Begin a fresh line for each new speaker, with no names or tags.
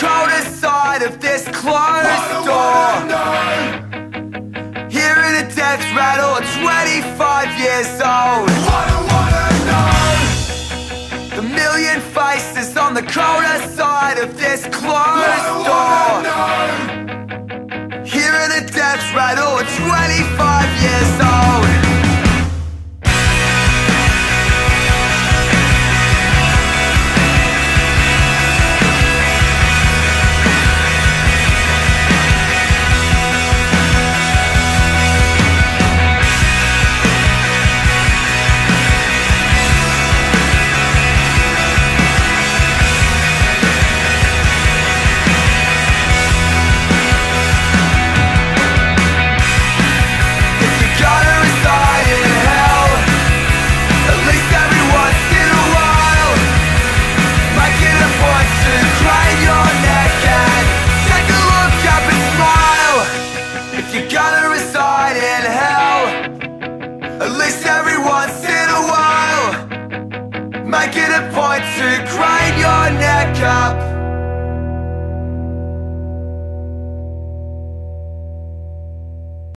colder side of this closed door. Hearing the death rattle at 25 years old. The million faces on the colder side of this closed door. Hearing the death rattle to up.